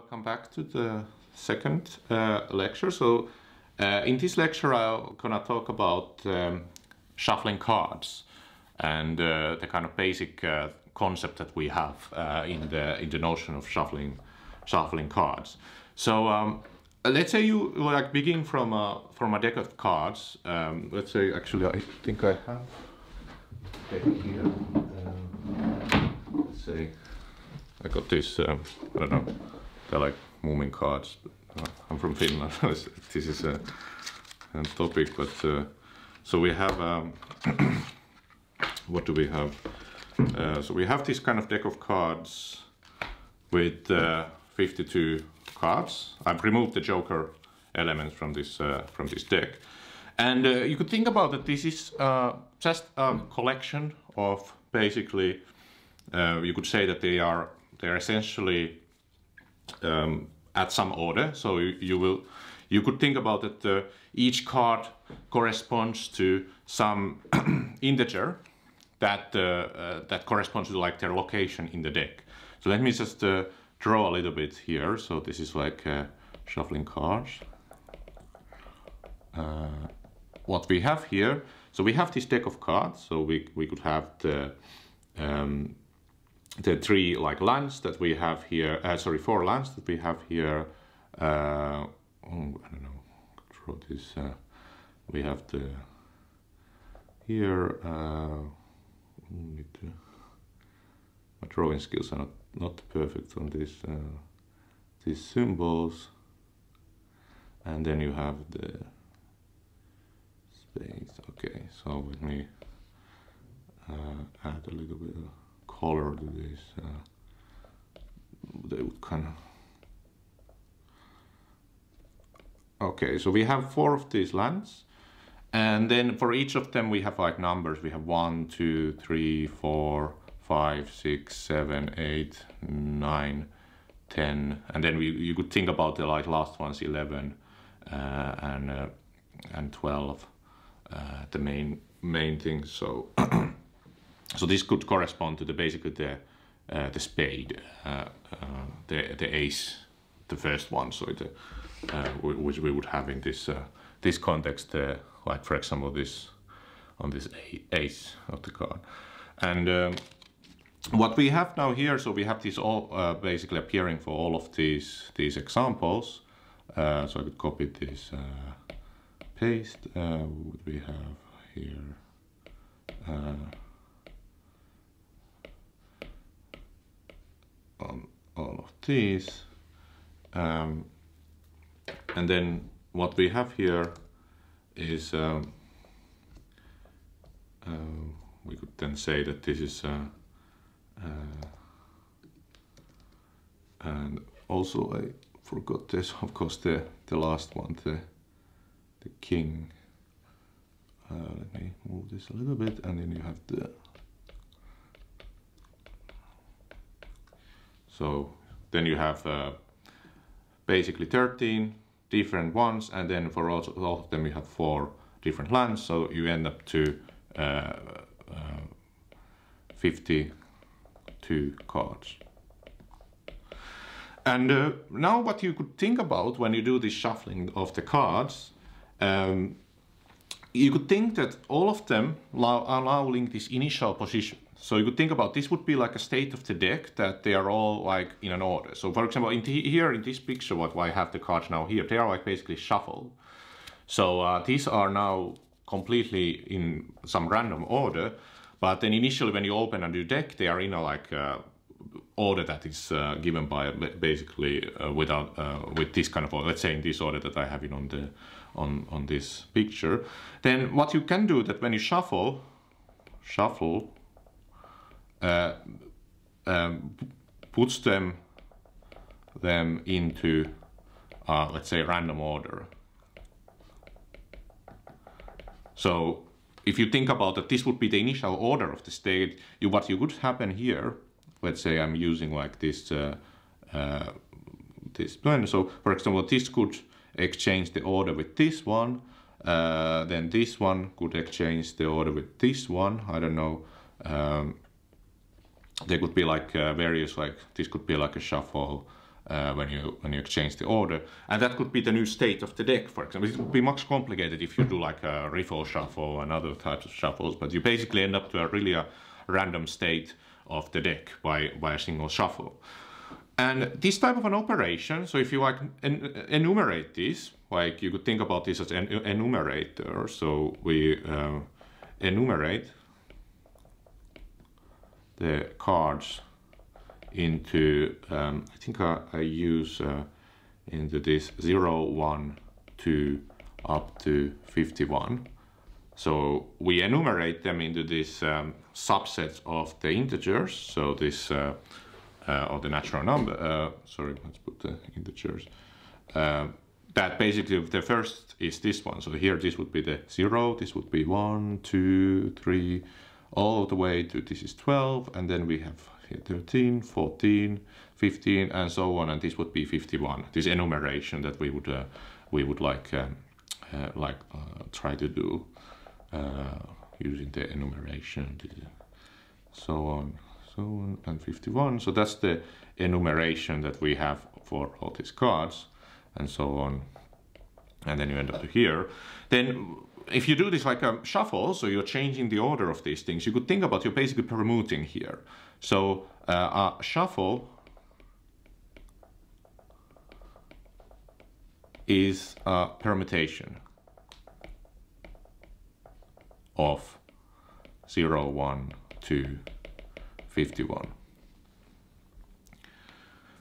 Welcome back to the second uh, lecture. So, uh, in this lecture, I'm gonna talk about um, shuffling cards and uh, the kind of basic uh, concept that we have uh, in the in the notion of shuffling shuffling cards. So, um, let's say you like begin from a from a deck of cards. Um, let's say actually, I think I have deck here. Um, let's say I got this. Um, I don't know. They're like moving cards. Uh, I'm from Finland. this is a, a topic, but uh, so we have. Um, what do we have? Uh, so we have this kind of deck of cards with uh, 52 cards. I've removed the Joker elements from this uh, from this deck, and uh, you could think about that. This is just a collection of basically. you could say that they are they're essentially um, at some order. So you, you, will, you could think about that uh, each card corresponds to some integer that uh, uh, that corresponds to like their location in the deck. So let me just uh, draw a little bit here. So this is like uh, shuffling cards. What we have here, so we have this deck of cards. So we we could have the um, the three like lands that we have here, uh, sorry, four lands that we have here. Uh, oh, I don't know, draw this. Uh, we have the here. Uh, need to, my drawing skills are not not perfect on this uh, these symbols, and then you have the space. Okay, so let me uh, add a little bit. Of, color to this. Uh, they would kind of. Okay, so we have four of these lands. And then for each of them we have like numbers. We have one, two, three, four, five, six, seven, eight, nine, ten. And then we, you could think about the like last ones, 11 uh, and, uh, and 12, uh, the main, main things. So So this could correspond to the basically the uh, the spade, uh, uh, the the ace, the first one. So the uh, which we would have in this uh, this context, uh, like for example this on this ace of the card, and. Um, what we have now here, so we have this all basically appearing for all of these these examples. so I could copy this, paste. what we have here? On all of these. Um, and then what we have here is um, uh, we could then say that this is uh, uh, and also I forgot this of course the the last one the the king uh, let me move this a little bit and then you have the So then you have uh, basically 13 different ones and then for all, of them you have four different lands so you end up to uh, uh, 52 cards. And uh, now what you could think about when you do this shuffling of the cards, um, you could think that all of them are allowing this initial position. So you could think about this would be like a state of the deck that they are all like in an order. So for example, in here in this picture, what I have the cards now here, they are like basically shuffled. So uh, these are now completely in some random order. But then initially when you open a new deck, they are in a like uh, order that is uh, given by basically uh, without uh, with this kind of order. Let's say in this order that I have it on the on on this picture. Then what you can do that when you shuffle, shuffle uh, um, puts them them into uh, let's say random order. So if you think about that this would be the initial order of the state, you, what you could happen here, let's say I'm using like this uh, uh, this plan. So for example, this could exchange the order with this one, uh, then this one could exchange the order with this one. I don't know. Um, there could be like uh, various like this could be like a shuffle uh, when you when you exchange the order, and that could be the new state of the deck, for example. It would be much complicated if you do like a riffle shuffle and other types of shuffles, but you basically end up to a really a random state of the deck by by a single shuffle. And this type of an operation, so if you like en enumerate this, like you could think about this as an enumerator. So we uh, enumerate the cards into, um, I think I, I use uh, into this 0, 1, 2, up to 51. So we enumerate them into this um, subsets of the integers. So this, uh, uh, or the natural number, uh, sorry, let's put the integers. Uh, that basically the first is this one. So here this would be the 0, this would be 1, 2, 3, all the way to this is 12, and then we have 13, 14, 15, and so on, and this would be 51. This enumeration that we would uh, we would like um, uh, like uh, try to do uh, using the enumeration, so on, so on, and 51. So that's the enumeration that we have for all these cards, and so on, and then you end up to here. Then if you do this like a shuffle, so you're changing the order of these things, you could think about you're basically permuting here. So uh, a shuffle is a permutation of 0, 1, 2, 51.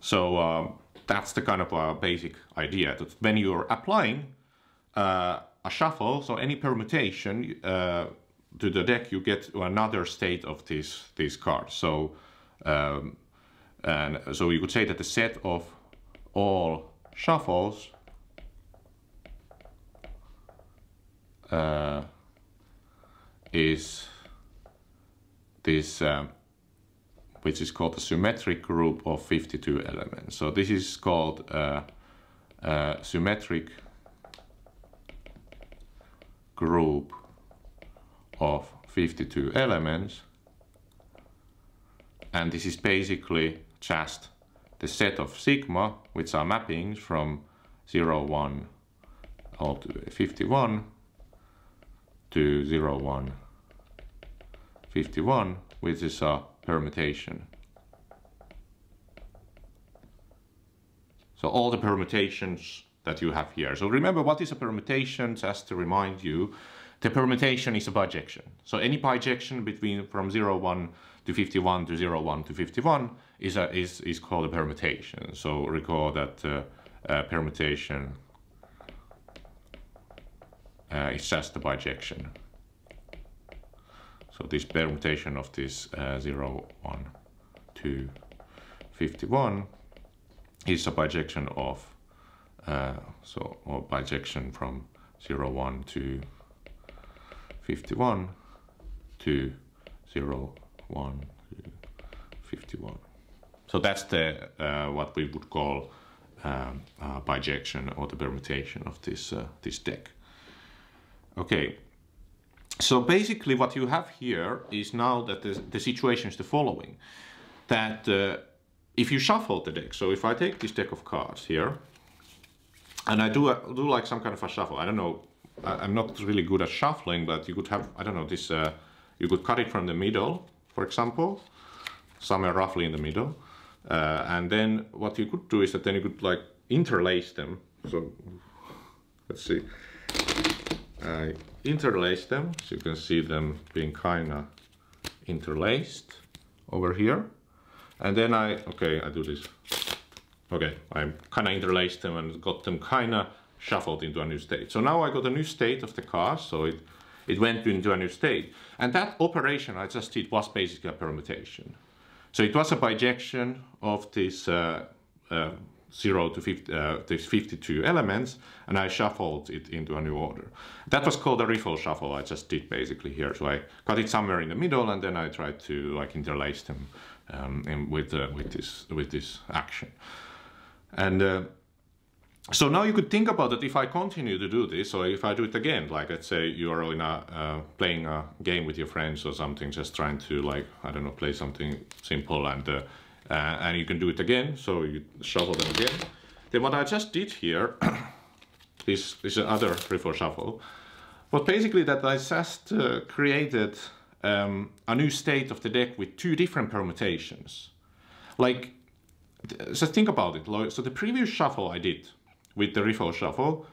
So uh, that's the kind of uh, basic idea that when you're applying uh, a shuffle, so any permutation uh, to the deck, you get to another state of these these cards. So, um, and so you could say that the set of all shuffles uh, is this, um, which is called the symmetric group of 52 elements. So this is called uh, uh symmetric group of 52 elements. And this is basically just the set of sigma which are mappings from 0 1 all to 51 to 0 1 51 which is a permutation. So all the permutations that you have here. So remember what is a permutation, just to remind you, the permutation is a bijection. So any bijection between from 0, 1 to 51 to 0, 1 to 51 is, a, is, is called a permutation. So recall that uh, uh, permutation uh, is just a bijection. So this permutation of this uh, 0, 1 to 51 is a bijection of uh, so or bijection from 0, 1 to 51 to 0, 1 to 51. So that's the uh, what we would call um, uh, bijection or the permutation of this uh, this deck. Okay, so basically what you have here is now that the, the situation is the following, that uh, if you shuffle the deck, so if I take this deck of cards here, and I do uh, do like some kind of a shuffle. I don't know. I, am not really good at shuffling, but you could have I don't know this. Uh, you could cut it from the middle, for example, somewhere roughly in the middle, uh, and then what you could do is that then you could like interlace them. So let's see. I interlace them, so you can see them being kind of interlaced over here. And then I, okay, I do this Okay, I kind of interlaced them and got them kind of shuffled into a new state. So now I got a new state of the car, so it, it went into a new state. And that operation I just did was basically a permutation. So it was a bijection of these uh, uh, 0 to 50, uh, these 52 elements, and I shuffled it into a new order. That was called a riffle shuffle I just did basically here. So I got it somewhere in the middle, and then I tried to like interlace them um, with, uh, with, this, with this action. And uh, so now you could think about it if I continue to do this, or if I do it again, like let's say you are in a, uh, playing a game with your friends or something, just trying to like, I don't know, play something simple and uh, uh, and you can do it again. So you shuffle them again. Then what I just did here, this, is another riffle shuffle, was basically that I just uh, created um, a new state of the deck with two different permutations. Like, so think about it. So the previous shuffle I did with the riffle shuffle,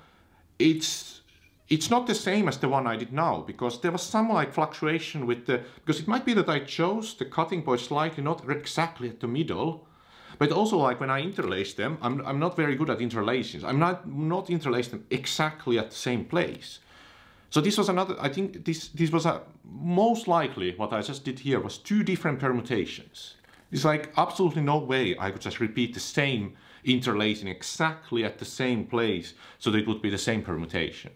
it's it's not the same as the one I did now because there was some like fluctuation with the because it might be that I chose the cutting point slightly not exactly at the middle but also like when I interlace them I'm, I'm not very good at interlaces I'm not not interlace them exactly at the same place. So this was another I think this this was a most likely what I just did here was two different permutations it's like absolutely no way I could just repeat the same interlacing exactly at the same place so that it would be the same permutation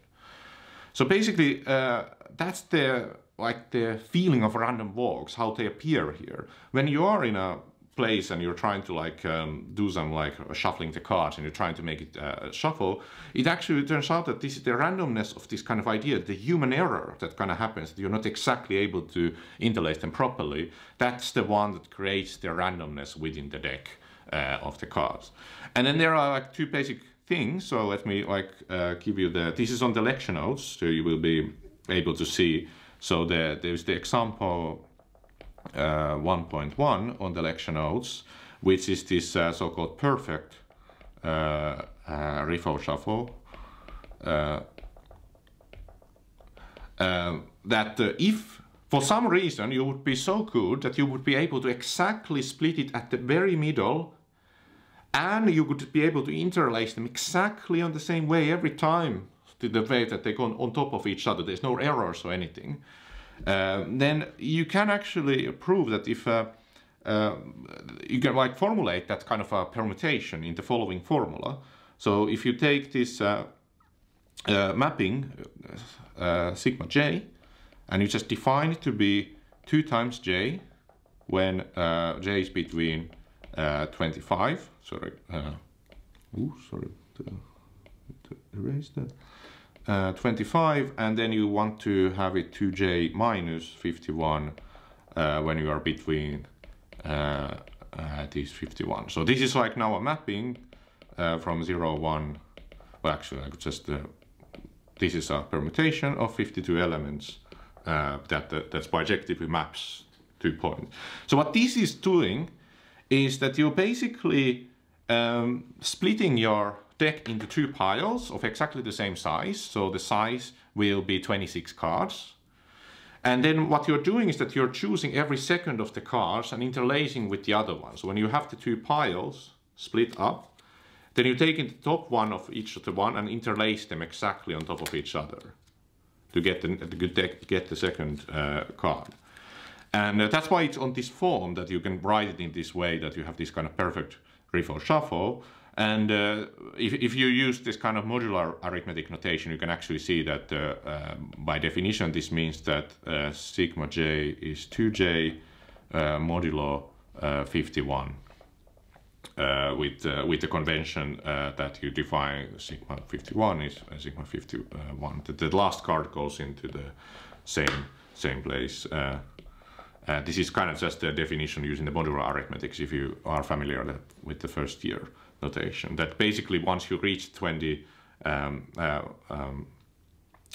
so basically, uh, that's the like the feeling of random walks, how they appear here. When you are in a place and you're trying to like um, do some like shuffling the cards and you're trying to make it uh, shuffle, it actually turns out that this is the randomness of this kind of idea, the human error that kind of happens, that you're not exactly able to interlace them properly. That's the one that creates the randomness within the deck uh, of the cards. And then there are like two basic things. So let me like uh, give you the, this is on the lecture notes, so you will be able to see. So the, there's the example 1.1 on the lecture notes, which is this uh, so-called perfect uh, uh, riffle shuffle. Uh, that if for some reason you would be so good that you would be able to exactly split it at the very middle and you would be able to interlace them exactly on the same way every time to the way that they go on top of each other there's no errors or anything uh, then you can actually prove that if uh, uh, you can like formulate that kind of a permutation in the following formula so if you take this uh, uh, mapping sigma j and you just define it to be 2 times j when j is between 25 sorry, ooh, sorry, to, to erase that. Uh, 25 and then you want to have it 2j minus 51 uh, when you are between uh, uh these 51. So this is like now a mapping uh, from 0, 1, well actually I could just, uh, this is a permutation of 52 elements that, that that's bijectively maps two points. So what this is doing is that you're basically um, splitting your deck into two piles of exactly the same size. So the size will be 26 cards. And then what you're doing is that you're choosing every second of the cards and interlacing with the other ones. So when you have the two piles split up, then you take in the top one of each of the one and interlace them exactly on top of each other to get the, deck, get the second uh, card. And uh, that's why it's on this form that you can write it in this way that you have this kind of perfect riffle shuffle. And uh, if, if you use this kind of modular arithmetic notation, you can actually see that uh, uh, by definition this means that uh, sigma j is 2j uh, modulo uh, 51 with, with the convention that you define sigma 51 is sigma 51. The, the, last card goes into the same, same place. This is kind of just a definition using the modular arithmetics if you are familiar with the first year notation. That basically once you reach 20, um, uh, um,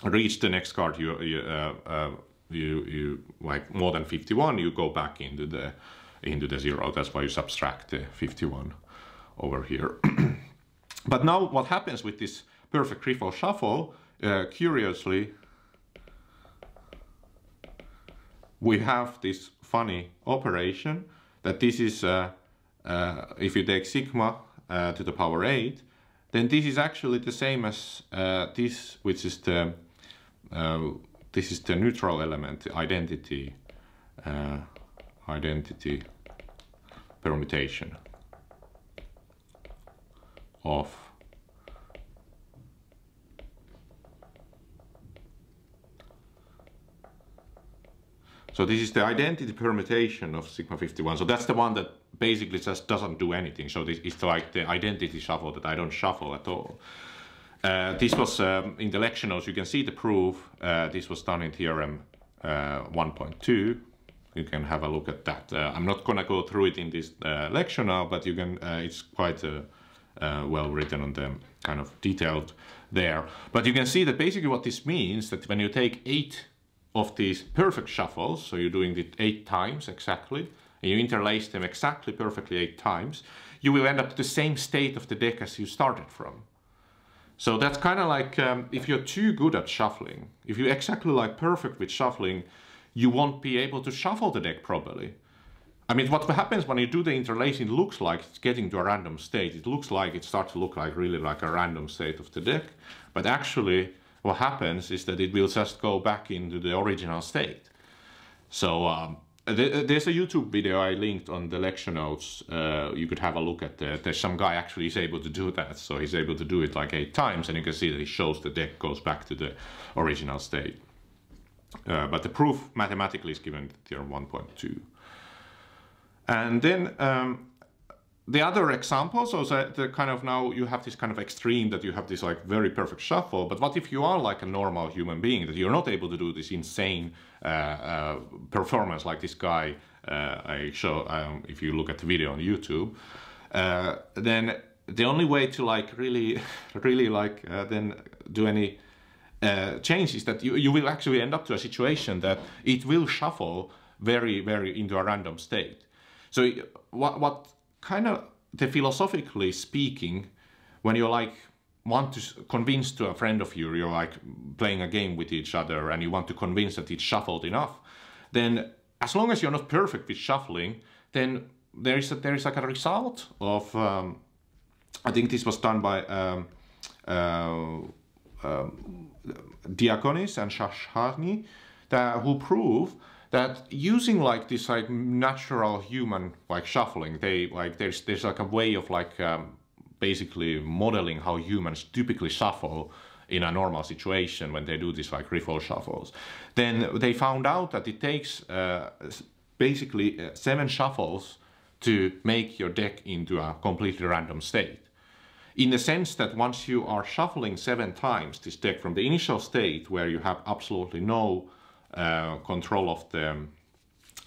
reach the next card, you, you, uh, uh, you, you, like more than 51, you go back into the, into the zero. That's why you subtract the 51 over here. but now what happens with this perfect riffle shuffle, uh, curiously, we have this funny operation that this is, uh, uh, if you take sigma uh, to the power 8, then this is actually the same as uh, this, which is the, uh, this is the neutral element, the identity, uh, identity permutation of So this is the identity permutation of sigma 51. So that's the one that basically just doesn't do anything. So this is like the identity shuffle that I don't shuffle at all. Uh, this was um, in the lecture you can see the proof. Uh, this was done in theorem uh, 1.2 you can have a look at that. Uh, I'm not gonna go through it in this uh, lecture now, but you can. Uh, it's quite well written on the kind of detailed there. But you can see that basically what this means that when you take eight of these perfect shuffles, so you're doing it eight times exactly, and you interlace them exactly perfectly eight times, you will end up to the same state of the deck as you started from. So that's kind of like um, if you're too good at shuffling, if you're exactly like perfect with shuffling, you won't be able to shuffle the deck properly. I mean, what happens when you do the interlacing looks like it's getting to a random state. It looks like it starts to look like really like a random state of the deck. But actually, what happens is that it will just go back into the original state. So um, there's a YouTube video I linked on the lecture notes. Uh, you could have a look at that. There's some guy actually is able to do that. So he's able to do it like eight times and you can see that he shows the deck goes back to the original state. Uh, but the proof mathematically is given theorem 1.2. And then um, the other examples so the kind of now you have this kind of extreme that you have this like very perfect shuffle but what if you are like a normal human being that you're not able to do this insane uh, uh, performance like this guy uh, I show um, if you look at the video on YouTube uh, then the only way to like really really like uh, then do any uh, change is that you, you will actually end up to a situation that it will shuffle very very into a random state. So what what kind of the philosophically speaking, when you're like want to convince to a friend of you, you're like playing a game with each other and you want to convince that it's shuffled enough, then as long as you're not perfect with shuffling, then there is a, there is like a result of um, I think this was done by um, uh, um, Diaconis and Shahshahani, that, who prove that using like this like natural human like shuffling they like there's there's like a way of like um, basically modeling how humans typically shuffle in a normal situation when they do these like riffle shuffles. Then they found out that it takes uh, basically uh, seven shuffles to make your deck into a completely random state. In the sense that once you are shuffling seven times this deck from the initial state where you have absolutely no control of the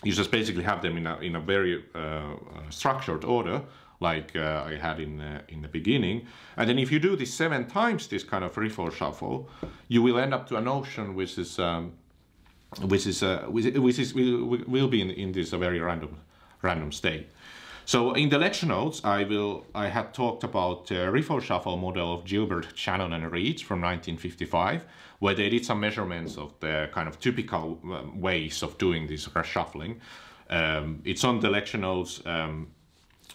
you just basically have them in a, in a very uh, uh structured order like uh, I had in uh, in the beginning. And then if you do this seven times this kind of riffle shuffle you will end up to a notion which is um, which is which, which is will, will be in, in this a very random random state so in the lecture notes, I will I had talked about the riffle shuffle model of Gilbert, Shannon, and Reeds from 1955, where they did some measurements of the kind of typical um, ways of doing this shuffling. Um, it's on the lecture notes um,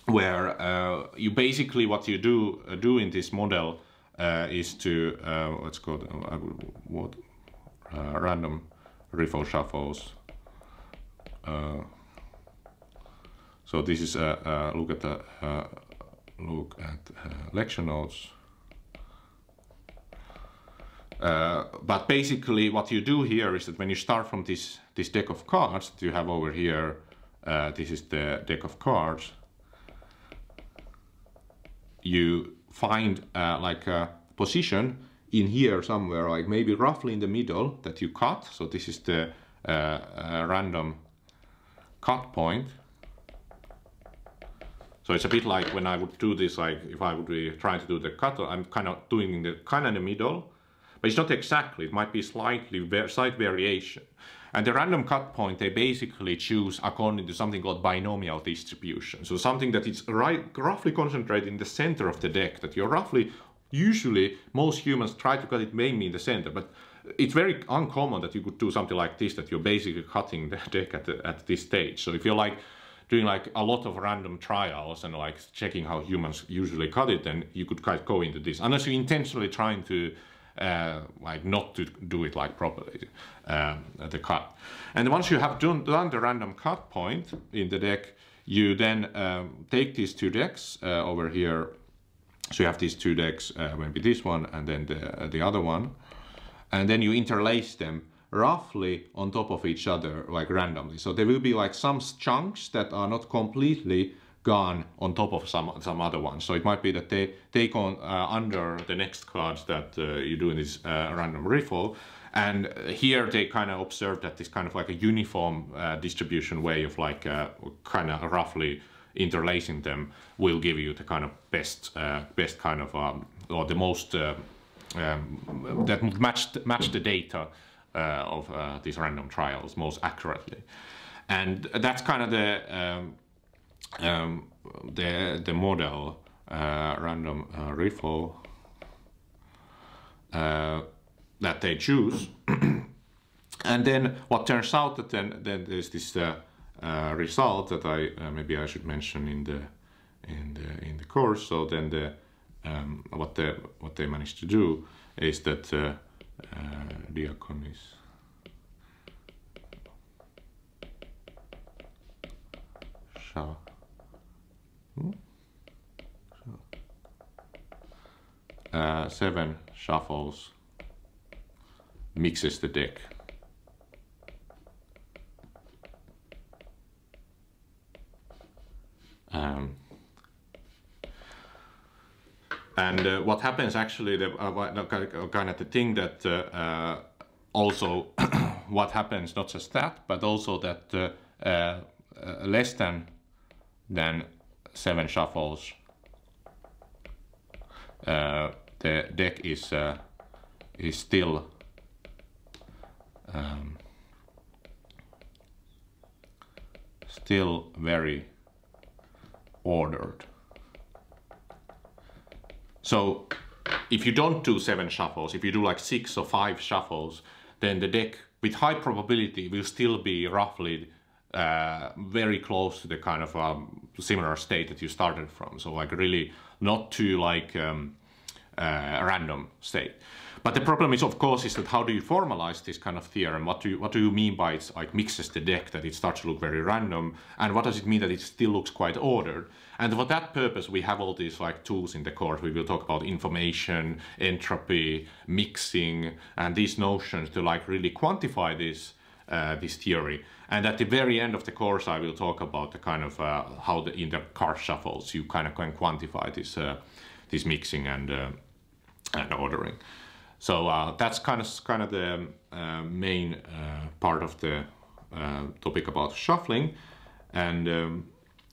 where uh, you basically what you do uh, do in this model uh, is to uh, what's called uh, what uh, random riffle shuffles. So this is a, a look at the uh, look at uh, lecture notes. Uh, but basically what you do here is that when you start from this, this deck of cards that you have over here, uh, this is the deck of cards, you find uh, like a position in here somewhere, like maybe roughly in the middle that you cut. So this is the uh, random cut point so it's a bit like when I would do this, like if I would be trying to do the cut, I'm kind of doing the kind of in the middle, but it's not exactly, it might be slightly, slight variation. And the random cut point, they basically choose according to something called binomial distribution. So something that is right, roughly concentrated in the center of the deck, that you're roughly, usually most humans try to cut it mainly in the center, but it's very uncommon that you could do something like this, that you're basically cutting the deck at, the, at this stage. So if you're like doing like a lot of random trials and like checking how humans usually cut it, then you could of go into this. Unless you're intentionally trying to uh, like not to do it like properly um, the cut. And once you have done, done, the random cut point in the deck, you then um, take these two decks uh, over here. So you have these two decks, uh, maybe this one and then the, the other one. And then you interlace them roughly on top of each other like randomly. So there will be like some chunks that are not completely gone on top of some some other ones. So it might be that they take on uh, under the next cards that uh, you do in this uh, random riffle. And here they kind of observe that this kind of like a uniform uh, distribution way of like uh, kind of roughly interlacing them will give you the kind of best uh, best kind of um, or the most um, that match match the data of these random trials most accurately. And that's kind of the um, um, the the model uh, random uh, uh, that they choose, and then what turns out that then then there's this uh, uh, result that I uh, maybe I should mention in the in the in the course. So then the um, what the what they managed to do is that uh, Diaconis shall uh, seven shuffles. Mixes the deck. Um, and uh, what happens actually, the, uh, kind of the thing that uh, uh also what happens, not just that, but also that uh, uh, less than than seven shuffles, uh, the deck is uh, is still um, still very ordered. So if you don't do seven shuffles, if you do like six or five shuffles, then the deck with high probability will still be roughly uh, very close to the kind of um, similar state that you started from. So like really not too like um, uh, random state. But the problem is, of course, is that how do you formalize this kind of theorem? What do you, what do you mean by it like mixes the deck that it starts to look very random? And what does it mean that it still looks quite ordered? And for that purpose, we have all these like tools in the course. We will talk about information, entropy, mixing, and these notions to like really quantify this uh, this theory. And at the very end of the course, I will talk about the kind of uh, how the in the card shuffles you kind of can quantify this uh, this mixing and uh, and ordering. So uh, that's kind of kind of the uh, main part of the topic about shuffling, and. Um,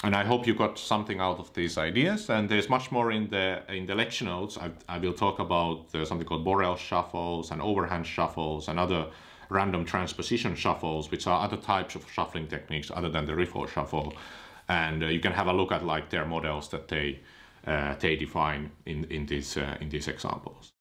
and I hope you got something out of these ideas. And there's much more in the in the lecture notes. I, I will talk about something called Borel shuffles and overhand shuffles and other random transposition shuffles, which are other types of shuffling techniques other than the riffle shuffle. And uh, you can have a look at like their models that they uh, they define in in these uh, in these examples.